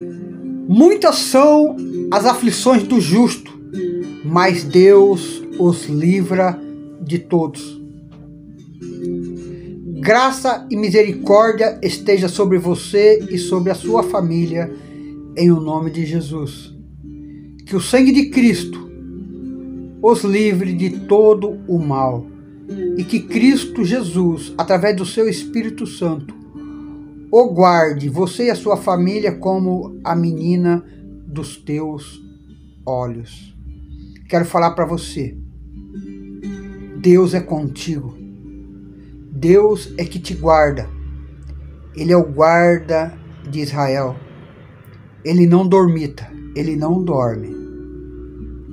Muitas são as aflições do justo, mas Deus os livra de todos. Graça e misericórdia esteja sobre você e sobre a sua família, em o nome de Jesus. Que o sangue de Cristo os livre de todo o mal e que Cristo Jesus, através do seu Espírito Santo, o guarde, você e a sua família, como a menina dos teus olhos. Quero falar para você. Deus é contigo. Deus é que te guarda. Ele é o guarda de Israel. Ele não dormita, ele não dorme.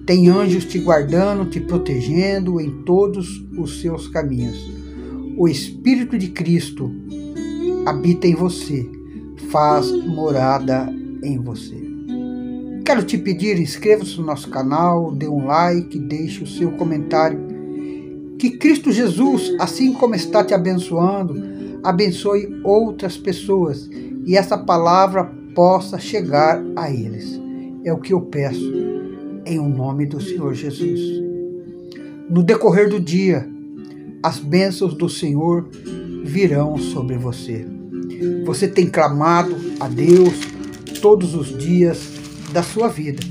Tem anjos te guardando, te protegendo em todos os seus caminhos. O Espírito de Cristo habita em você, faz morada em você. Quero te pedir, inscreva-se no nosso canal, dê um like, deixe o seu comentário. Que Cristo Jesus, assim como está te abençoando, abençoe outras pessoas e essa palavra possa chegar a eles. É o que eu peço em o nome do Senhor Jesus. No decorrer do dia, as bênçãos do Senhor virão sobre você. Você tem clamado a Deus todos os dias da sua vida.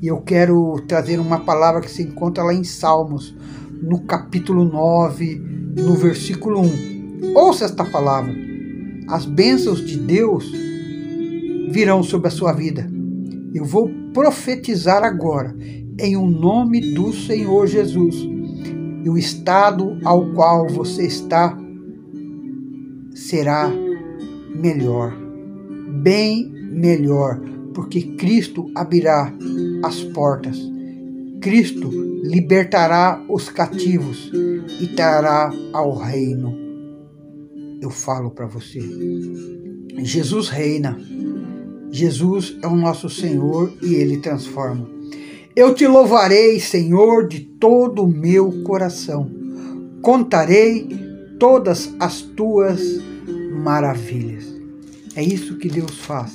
E eu quero trazer uma palavra que se encontra lá em Salmos, no capítulo 9, no versículo 1. Ouça esta palavra. As bênçãos de Deus virão sobre a sua vida. Eu vou profetizar agora, em o um nome do Senhor Jesus. E o estado ao qual você está será melhor, bem melhor, porque Cristo abrirá as portas. Cristo libertará os cativos e trará ao reino. Eu falo para você. Jesus reina. Jesus é o nosso Senhor e ele transforma. Eu te louvarei, Senhor, de todo o meu coração. Contarei todas as tuas maravilhas. É isso que Deus faz.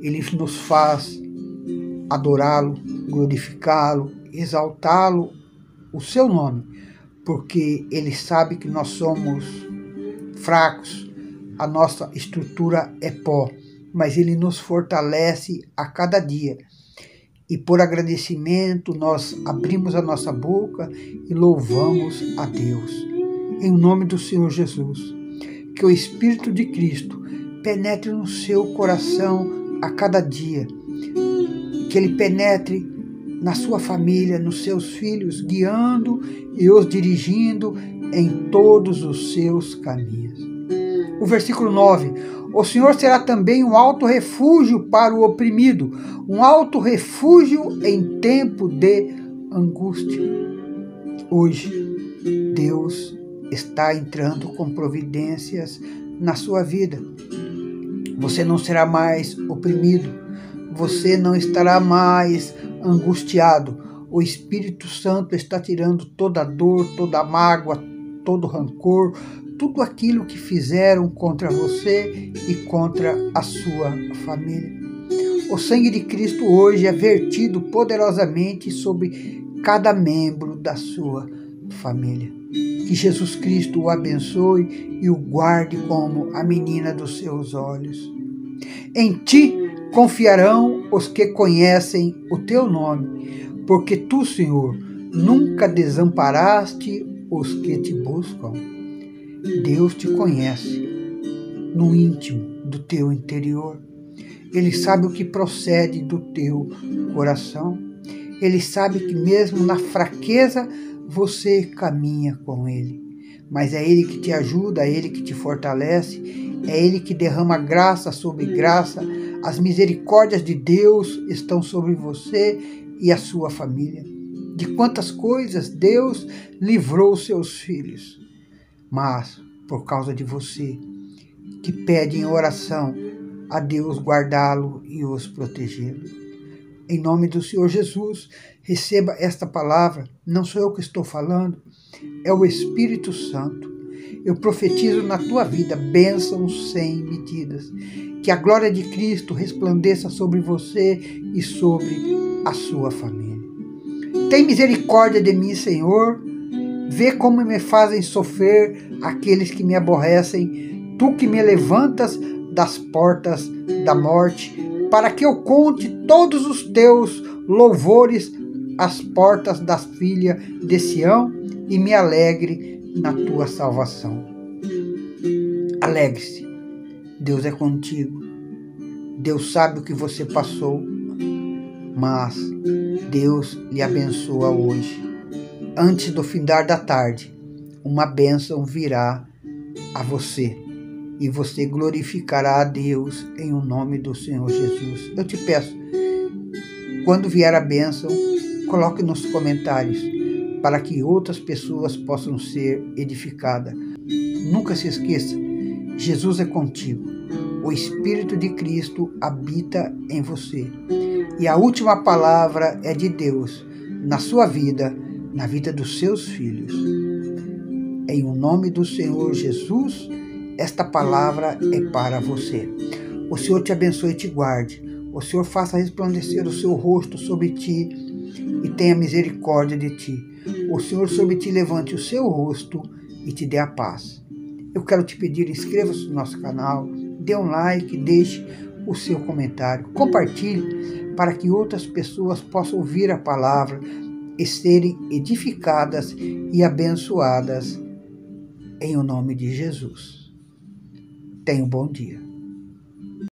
Ele nos faz adorá-lo, glorificá-lo, exaltá-lo, o seu nome, porque ele sabe que nós somos fracos, a nossa estrutura é pó mas ele nos fortalece a cada dia. E por agradecimento nós abrimos a nossa boca e louvamos a Deus. Em nome do Senhor Jesus, que o Espírito de Cristo penetre no seu coração a cada dia, que ele penetre na sua família, nos seus filhos, guiando e os dirigindo em todos os seus caminhos. O versículo 9: o Senhor será também um alto refúgio para o oprimido, um alto refúgio em tempo de angústia. Hoje, Deus está entrando com providências na sua vida. Você não será mais oprimido, você não estará mais angustiado. O Espírito Santo está tirando toda dor, toda mágoa, todo rancor, tudo aquilo que fizeram contra você e contra a sua família. O sangue de Cristo hoje é vertido poderosamente sobre cada membro da sua família. Que Jesus Cristo o abençoe e o guarde como a menina dos seus olhos. Em ti confiarão os que conhecem o teu nome, porque tu, Senhor, nunca desamparaste os que te buscam. Deus te conhece no íntimo do teu interior. Ele sabe o que procede do teu coração. Ele sabe que mesmo na fraqueza você caminha com Ele. Mas é Ele que te ajuda, é Ele que te fortalece, é Ele que derrama graça sobre graça. As misericórdias de Deus estão sobre você e a sua família. De quantas coisas Deus livrou seus filhos mas por causa de você, que pede em oração a Deus guardá-lo e os protegê-lo. Em nome do Senhor Jesus, receba esta palavra, não sou eu que estou falando, é o Espírito Santo. eu profetizo na tua vida bênçãos sem medidas. Que a glória de Cristo resplandeça sobre você e sobre a sua família. Tem misericórdia de mim, Senhor. Vê como me fazem sofrer aqueles que me aborrecem. Tu que me levantas das portas da morte, para que eu conte todos os teus louvores às portas da filha de Sião e me alegre na tua salvação. Alegre-se, Deus é contigo. Deus sabe o que você passou, mas Deus lhe abençoa hoje. Antes do findar da tarde, uma bênção virá a você e você glorificará a Deus em o nome do Senhor Jesus. Eu te peço, quando vier a bênção, coloque nos comentários para que outras pessoas possam ser edificadas. Nunca se esqueça, Jesus é contigo. O Espírito de Cristo habita em você. E a última palavra é de Deus na sua vida, na vida dos seus filhos. Em o nome do Senhor Jesus, esta palavra é para você. O Senhor te abençoe e te guarde. O Senhor faça resplandecer o seu rosto sobre ti e tenha misericórdia de ti. O Senhor sobre ti levante o seu rosto e te dê a paz. Eu quero te pedir, inscreva-se no nosso canal, dê um like, deixe o seu comentário, compartilhe para que outras pessoas possam ouvir a palavra e serem edificadas e abençoadas em o nome de Jesus. Tenha um bom dia.